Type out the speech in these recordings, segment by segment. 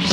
Halo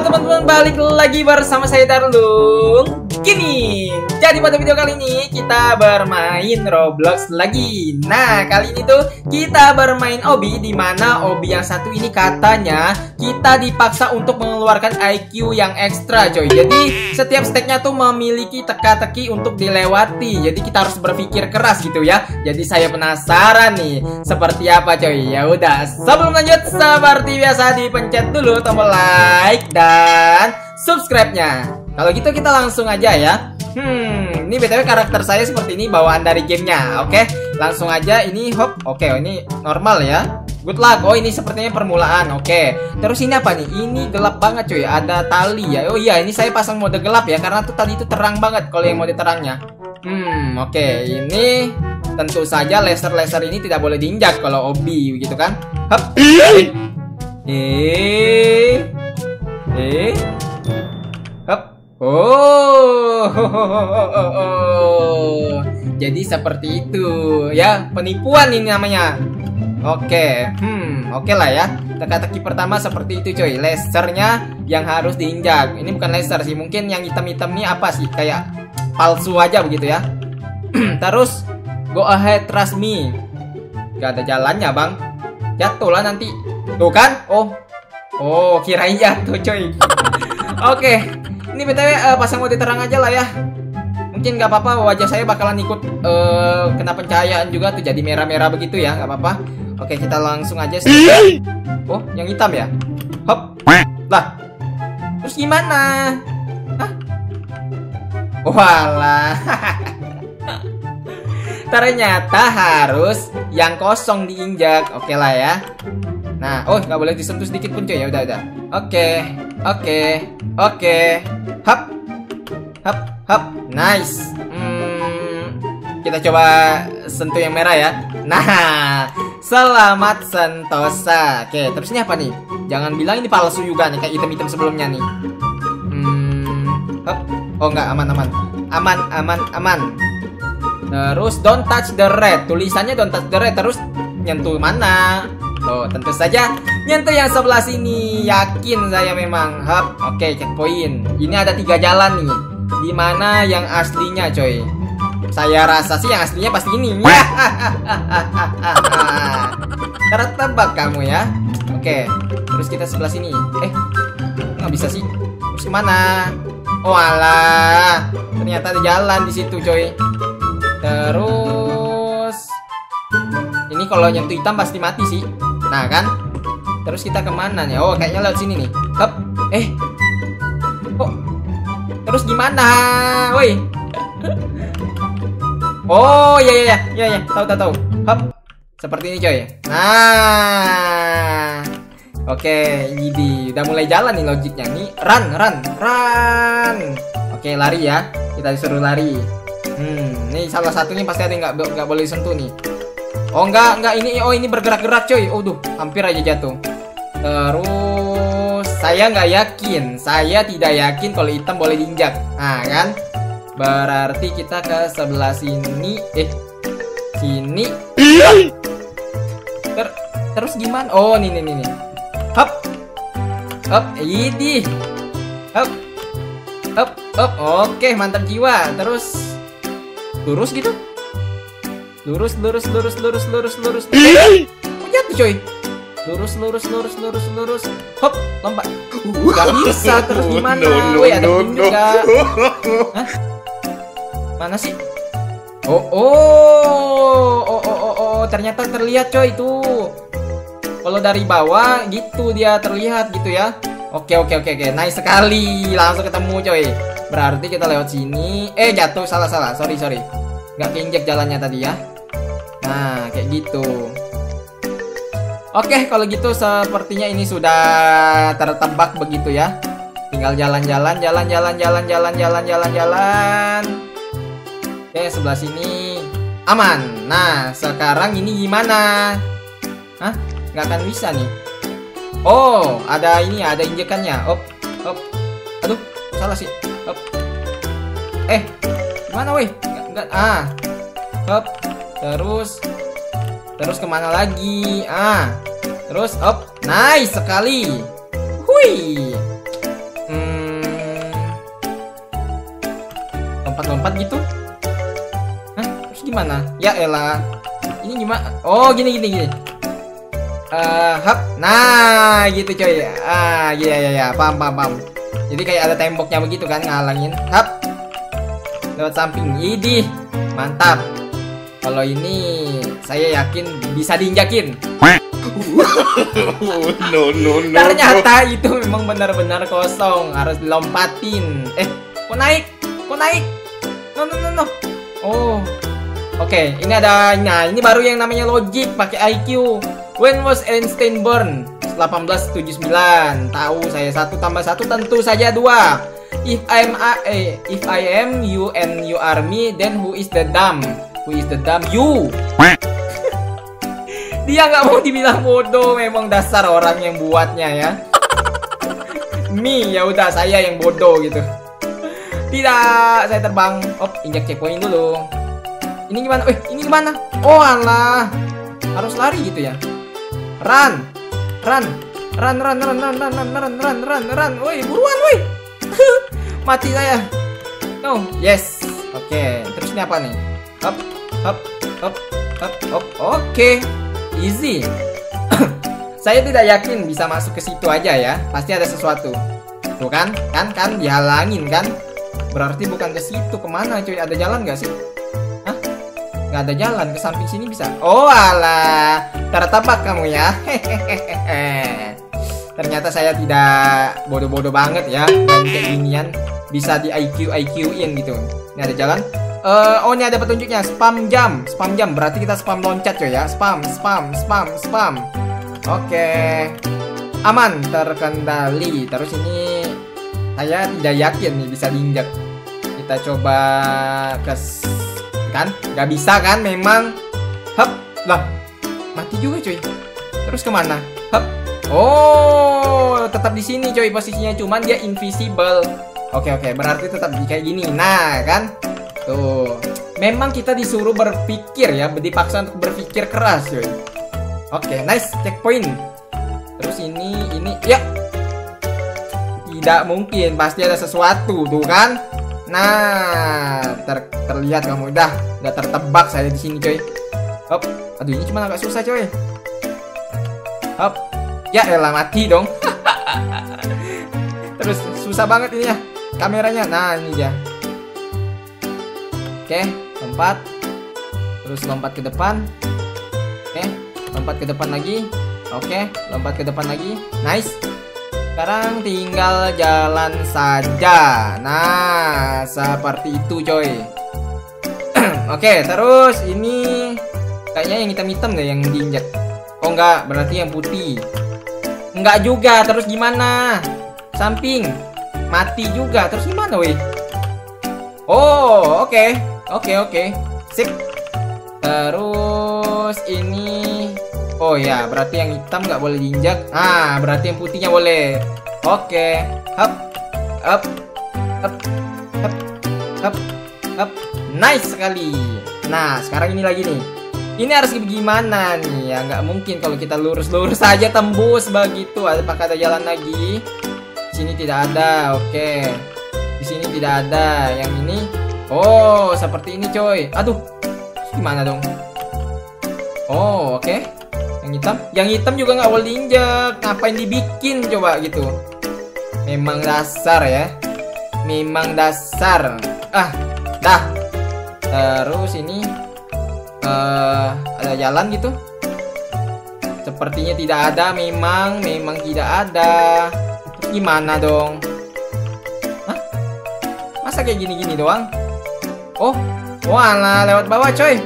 teman-teman, balik lagi bersama saya Darlung Gini, jadi pada video kali ini kita bermain Roblox lagi. Nah, kali ini tuh kita bermain Obi Di mana Obi yang satu ini katanya kita dipaksa untuk mengeluarkan IQ yang ekstra coy. Jadi setiap steknya tuh memiliki teka-teki untuk dilewati. Jadi kita harus berpikir keras gitu ya. Jadi saya penasaran nih, seperti apa coy? Ya udah, sebelum lanjut seperti biasa dipencet dulu tombol like dan subscribe-nya. Kalau gitu kita langsung aja ya. Hmm, ini btw karakter saya seperti ini bawaan dari gamenya. Oke, langsung aja ini hop. Oke, oh, ini normal ya. Good luck. Oh, ini sepertinya permulaan. Oke. Terus ini apa nih? Ini gelap banget cuy. Ada tali ya. Oh iya, ini saya pasang mode gelap ya karena tuh tadi itu terang banget kalau yang mode terangnya. Hmm, oke. Ini tentu saja laser-laser ini tidak boleh diinjak kalau obi gitu kan. Hop. Eh. Eh. Hop. Oh. Jadi seperti itu ya, penipuan ini namanya. Oke, hmm, oke lah ya. Teka-teki pertama seperti itu coy. Lasernya yang harus diinjak. Ini bukan laser sih, mungkin yang hitam-hitam ini apa sih? Kayak palsu aja begitu ya. Terus go ahead trust me. Gak ada jalannya bang. Jatuh lah nanti. Tuh kan? Oh, Oh, kirain jatuh coy. Oke, ini btw uh, pasang mode terang aja lah ya. Mungkin nggak apa-apa wajah saya bakalan ikut uh, kena pencahayaan juga tuh jadi merah-merah begitu ya, nggak apa-apa. Oke, kita langsung aja. Sih. Oh, yang hitam ya? Hop. Lah. Terus gimana? Hah? Walah. Ternyata harus yang kosong diinjak. Oke lah ya. Nah, oh nggak boleh disentuh sedikit pun cuy ya udah udah. Oke, oke, oke. Hap, hap, hap. Nice. Hmm, kita coba sentuh yang merah ya. Nah, selamat sentosa. Oke, ini apa nih? Jangan bilang ini palsu juga nih kayak item-item sebelumnya nih. Hmm, hap. Oh nggak aman aman, aman aman aman. Terus don't touch the red. Tulisannya don't touch the red. Terus nyentuh mana? Oh, tentu saja nyentuh yang sebelah sini. Yakin saya memang. Hap, oke, okay, checkpoint. Ini ada tiga jalan nih. Di mana yang aslinya, coy? Saya rasa sih yang aslinya pasti ini. Tertebak kamu ya. Oke, okay. terus kita sebelah sini. Eh, nggak bisa sih. Terus ke mana? Oh alah, ternyata ada jalan di situ, coy. Terus ini kalau nyentuh hitam pasti mati sih. Nah kan? Terus kita ke mana nih? Oh kayaknya lewat sini nih. Hup Eh. Oh Terus gimana? Woi. Oh iya iya iya iya. Tahu tahu tahu. Seperti ini coy. Nah. Oke, jadi udah mulai jalan nih logiknya. Nih. Run, run, run. Oke, lari ya. Kita disuruh lari. Hmm, ini salah satunya pasti ada nggak nggak boleh sentuh nih. Oh enggak, enggak ini oh ini bergerak-gerak coy. Oh duh, hampir aja jatuh. Terus saya nggak yakin, saya tidak yakin kalau hitam boleh diinjak. Nah kan, berarti kita ke sebelah sini. Eh, sini. Ter terus gimana? Oh nih nih nih. nih. Hop, hop, ini. Hop, hop, hop. Oke, mantap jiwa. Terus lurus gitu lurus lurus lurus lurus lurus lurus. Eh, jatuh coy. Lurus lurus lurus lurus lurus. Hop lompat. Gak bisa terus gimana? no, no, Wih, ada no, no. juga. Hah? mana sih? Oh oh oh oh oh oh ternyata terlihat coy itu kalau dari bawah gitu dia terlihat gitu ya. Oke oke oke oke. Nice sekali. Langsung ketemu coy. Berarti kita lewat sini. Eh jatuh. Salah salah. Sorry sorry. Nggak keinjek jalannya tadi ya Nah, kayak gitu. Oke, kalau gitu sepertinya ini sudah tertebak begitu ya. Tinggal jalan-jalan, jalan-jalan, jalan-jalan, jalan-jalan, jalan. Oke, sebelah sini aman. Nah, sekarang ini gimana? Hah? Nggak akan bisa nih. Oh, ada ini, ada injekannya. Op, op. Aduh, salah sih. Op. Eh, Ke mana woi? Enggak, enggak. Ah. Hop. Terus. Terus ke mana lagi? Ah. Terus, hop. Nice sekali. Hui. Hmm. Lompat-lompat gitu. Hah? Terus gimana? Ya elah. Ini gimana? Oh, gini gini gini. Uh, hop. Nah, gitu coy. Ah, iya iya iya, paham paham paham. Jadi kayak ada temboknya begitu kan ngalangin. Hop. Lewat samping. Idih. Mantap. Kalau ini saya yakin bisa diinjakin. no no no. Ternyata itu memang benar-benar kosong, harus dilompatin. Eh, kok naik? Kok naik? No no no no. Oh. Oke, ini ada nah ini baru yang namanya logic pakai IQ. When was Einstein born? 1879. Tahu saya satu tambah satu tentu saja dua. If I'm a, eh, if I am you and you are me, then who is the dumb? Who is the dumb? You. Dia nggak mau dibilang bodoh, memang dasar orang yang buatnya ya. Me ya udah saya yang bodoh gitu. Tidak, saya terbang. Oh, injak checkpoint dulu. Ini gimana? Eh, ini gimana? Oh alah, harus lari gitu ya. Run, run, run, run, run, run, run, run, run, run, run, run. Woi, buruan, woi. Mati saya. No, yes. Oke, terus ini apa nih? Hop, hop, hop, hop, hop. Oke easy. Saya tidak yakin bisa masuk ke situ aja ya. Pasti ada sesuatu. Tuh kan? Kan kan dihalangin kan? Berarti bukan ke situ. Ke mana cuy? Ada jalan nggak sih? Hah? Nggak ada jalan. Ke samping sini bisa. Oh alah. Tertebak kamu ya. Ternyata saya tidak bodoh-bodoh banget ya. Dan kayak ginian bisa di IQ IQ-in gitu. Ini ada jalan. Uh, oh ini ada petunjuknya. Spam jam. Spam jam. Berarti kita spam loncat coy ya. Spam spam spam spam. Oke. Okay. aman. Terkendali. Terus ini saya tidak yakin nih bisa diinjak. Kita coba ke kan? Nggak bisa kan? Memang. Hop lah mati juga coy. Terus ke mana? Hop oh tetap di sini coy posisinya. Cuman dia invisible. Oke okay, oke. Okay. berarti tetap kayak gini. Nah kan Tuh, memang kita disuruh berpikir ya, dipaksa untuk berpikir keras, cuy. Oke, nice checkpoint. Terus ini, ini, ya. Tidak mungkin, pasti ada sesuatu, tuh kan? Nah, ter terlihat kamu udah, udah tertebak saya di sini, coy. Hop, aduh ini cuma agak susah, coy. Hop, ya elah mati dong. Terus susah banget ini ya kameranya. Nah ini dia. Oke, lompat. Terus lompat ke depan. Oke, lompat ke depan lagi. Oke, lompat ke depan lagi. Nice. Sekarang tinggal jalan saja. Nah, seperti itu, coy. Oke, terus ini kayaknya yang hitam-hitam deh yang diinjak. Oh enggak, berarti yang putih. Enggak juga, terus gimana? Samping. Mati juga, terus gimana, weh? Oh, oke. Okay. Oke oke, sip. Terus ini, oh ya, berarti yang hitam nggak boleh diinjak. Ah, berarti yang putihnya boleh. Oke, hop, hop, hop, hop, hop, hop. Nice sekali. Nah, sekarang ini lagi nih. Ini harus gimana nih ya? Nggak mungkin kalau kita lurus-lurus saja tembus begitu. Apakah ada jalan lagi? Sini tidak ada. Oke. Di sini tidak ada. Yang ini Oh, seperti ini coy. Aduh, gimana dong? Oh, oke. Okay. Yang hitam, yang hitam juga nggak boleh diinjak. Ngapain dibikin coba gitu? Memang dasar ya. Memang dasar. Ah, dah. Terus ini uh, ada jalan gitu. Sepertinya tidak ada. Memang, memang tidak ada. Gimana dong? Hah? Masa kayak gini-gini doang? Oh, wala lewat bawah coy.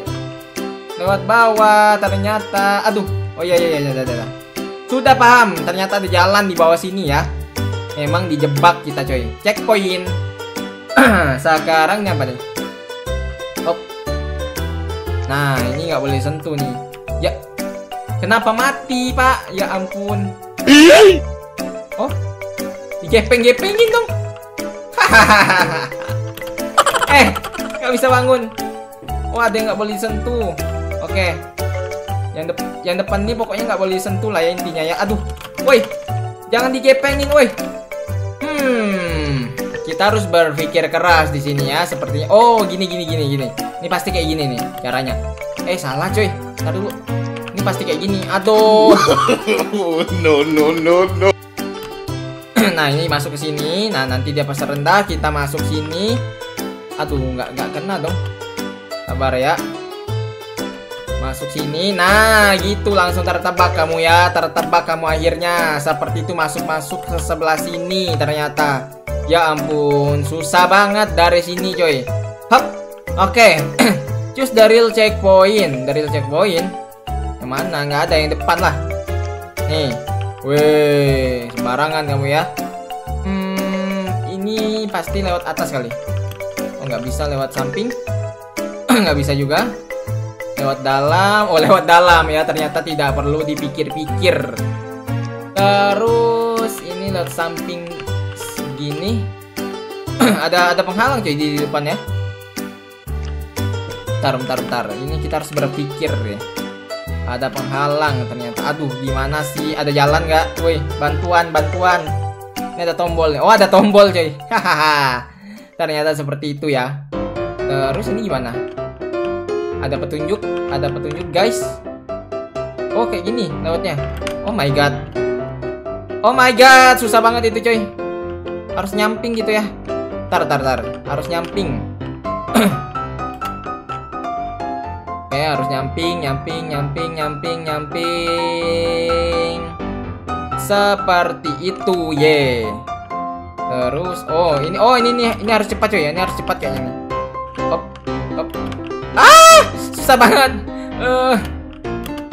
Lewat bawah ternyata. Aduh. Oh iya iya iya iya iya. Sudah paham, ternyata ada jalan di bawah sini ya. Memang dijebak kita coy. Checkpoint. Sekarang apa nih? Hop. Nah, ini nggak boleh sentuh nih. Ya. Kenapa mati, Pak? Ya ampun. Oh. Digepeng-gepengin dong. eh, nggak bisa bangun. Wah, ada yang nggak boleh disentuh. Oke. Yang dep yang depan ini pokoknya nggak boleh disentuh lah ya intinya ya. Aduh, woi, jangan digepengin, woi. Hmm, kita harus berpikir keras di sini ya. Sepertinya. Oh, gini gini gini gini. Ini pasti kayak gini nih caranya. Eh, salah coy. Ntar dulu. Ini pasti kayak gini. Aduh. no no no no. nah, ini masuk ke sini. Nah, nanti dia pas rendah kita masuk sini. Aduh, nggak nggak kena dong. Sabar ya. Masuk sini. Nah, gitu langsung tertebak kamu ya. Tertebak kamu akhirnya. Seperti itu masuk-masuk ke sebelah sini ternyata. Ya ampun, susah banget dari sini, coy. Hap. Oke. Choose the real checkpoint. Real checkpoint. Yang mana? Nggak ada yang depan lah. Nih. Weh, sembarangan kamu ya. Hmm, ini pasti lewat atas kali. Nggak bisa lewat samping. nggak bisa juga lewat dalam. Oh lewat dalam ya ternyata tidak perlu dipikir-pikir. Terus ini lewat samping segini. Ada ada penghalang cuy di depan ya. Bentar bentar bentar. Ini kita harus berpikir ya. Ada penghalang ternyata. Aduh gimana sih? Ada jalan nggak? Woi bantuan bantuan. Ini ada tombol oh ada tombol cuy. Hahaha ternyata seperti itu ya. Terus ini gimana? Ada petunjuk ada petunjuk guys. Oh kayak gini lewatnya. Oh my god. Oh my god susah banget itu coy. Harus nyamping gitu ya. Tar tar tar. Harus nyamping. Oke harus nyamping nyamping nyamping nyamping nyamping. Seperti itu ye terus oh ini oh ini nih ini harus cepat coy ya ini harus cepat kayaknya nih. Hop hop. Ah! Susah banget. Uh,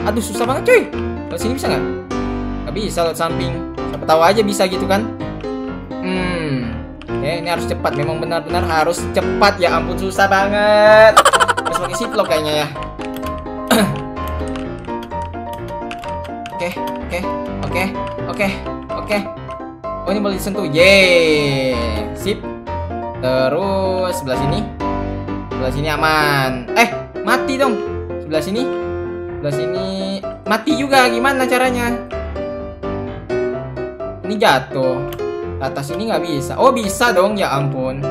aduh susah banget cuy. Lewat sini bisa nggak? Nggak bisa lewat samping. Siapa tahu aja bisa gitu kan? Hmm oke ini harus cepat. Memang benar-benar harus cepat. Ya ampun susah banget. Harus pakai lock kayaknya ya. Oke oke oke oke oke oh ini boleh disentuh. Yeay. Sip. Terus sebelah sini. Sebelah sini aman. Eh mati dong. Sebelah sini. Sebelah sini. Mati juga. Gimana caranya? Ini jatuh. Atas ini nggak bisa. Oh bisa dong. Ya ampun.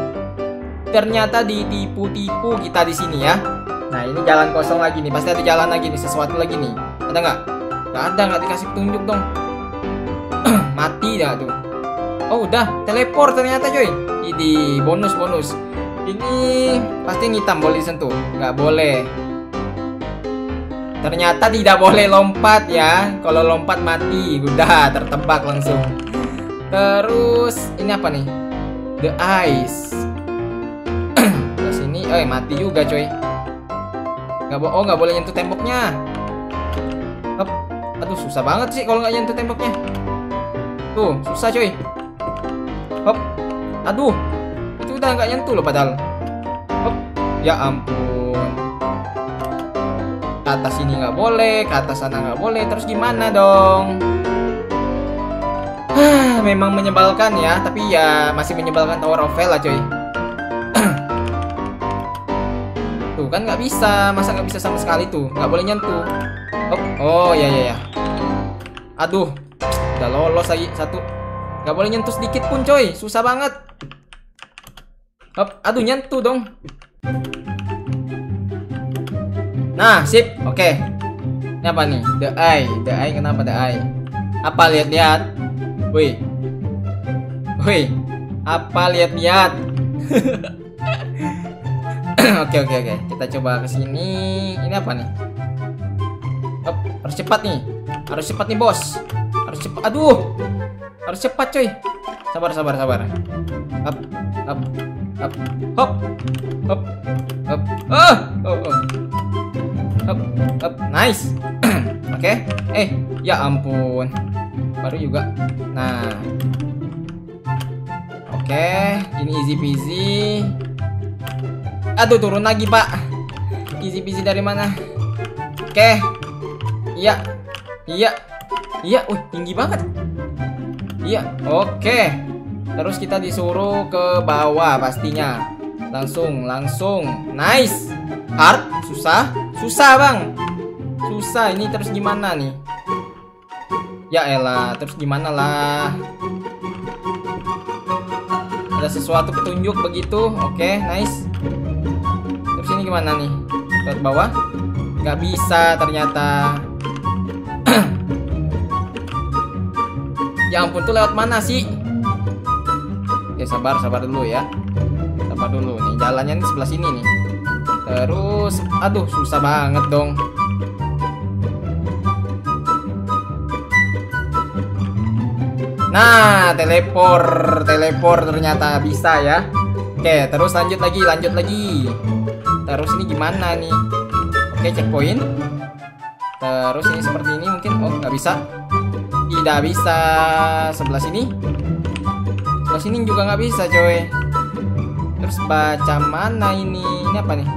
Ternyata ditipu-tipu kita di sini ya. Nah ini jalan kosong lagi nih. Pasti ada jalan lagi nih. Sesuatu lagi nih. Ada nggak? Nggak ada. Nggak dikasih petunjuk dong. Mati dah tuh oh udah. Teleport ternyata coy ini bonus bonus ini pasti hitam boleh disentuh nggak boleh. Ternyata tidak boleh lompat ya. Kalau lompat mati udah tertebak langsung. Terus ini apa nih? The ice. Ke sini. Eh mati juga coy nggak bo oh nggak boleh nyentuh temboknya. Aduh susah banget sih kalau nggak nyentuh temboknya. Tuh susah coy aduh itu udah nggak nyentuh loh padahal. Hop ya ampun. Ke atas ini nggak boleh ke atas sana nggak boleh terus gimana dong? Memang menyebalkan ya tapi ya masih menyebalkan Tower of Hell lah coy tuh kan nggak bisa masa nggak bisa sama sekali tuh? Nggak boleh nyentuh. Oh, oh ya ya ya. Aduh udah lolos lagi satu. Nggak boleh nyentuh sedikit pun coy susah banget Hop, aduh nyentuh dong nah sip oke okay. ini apa nih the eye the eye kenapa the eye apa lihat-lihat woi woi apa lihat-lihat Oke oke oke. Kita coba ke sini. Ini apa nih? Hop, harus cepat nih. Harus cepat nih, Bos. Harus cepat. Aduh. Harus cepat, coy. Sabar sabar sabar. Hop. Hop. Hop. Hop. Hop. Hop. Oh, oh. Hop. Nice. oke. Okay. Eh, ya ampun. Baru juga. Nah. Oke, okay. ini easy peasy. Aduh turun lagi pak Easy peasy dari mana Oke Iya Iya Iya Uh tinggi banget Iya Oke Terus kita disuruh ke bawah pastinya Langsung, langsung. Nice. Hard, susah. Susah, Bang. Susah. Ini terus gimana nih? Ya elah, terus gimana lah? Ada sesuatu petunjuk begitu. Oke, nice. Terus ini gimana nih? Ke bawah? Gak bisa ternyata. ya ampun tuh lewat mana sih? Oke, sabar, sabar dulu ya. Sabar dulu nih. Jalannya di sebelah sini nih. Terus, aduh, susah banget dong. Nah, telepor, telepor ternyata bisa ya. Oke, terus lanjut lagi, lanjut lagi. Terus ini gimana nih? Oke, checkpoint. Terus ini seperti ini mungkin. Oh, nggak bisa. Tidak bisa. Sebelah sini. Sebelah sini juga nggak bisa, coy. Terus baca mana ini? Ini apa nih?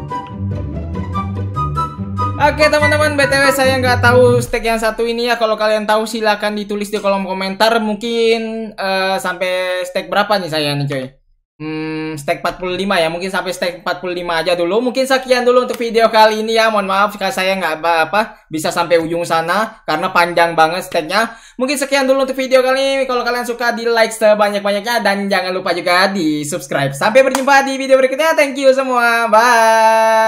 Oke teman-teman BTW saya nggak tahu stack yang satu ini ya Kalau kalian tahu silahkan ditulis di kolom komentar Mungkin uh, sampai stack berapa nih saya nih coy Hmm, stack 45 ya. Mungkin sampai stack 45 aja dulu. Mungkin sekian dulu untuk video kali ini ya. Mohon maaf jika saya nggak apa-apa bisa sampai ujung sana karena panjang banget stacknya. Mungkin sekian dulu untuk video kali ini. Kalau kalian suka di like sebanyak-banyaknya. Dan jangan lupa juga di subscribe sampai berjumpa di video berikutnya. Thank you semua. Bye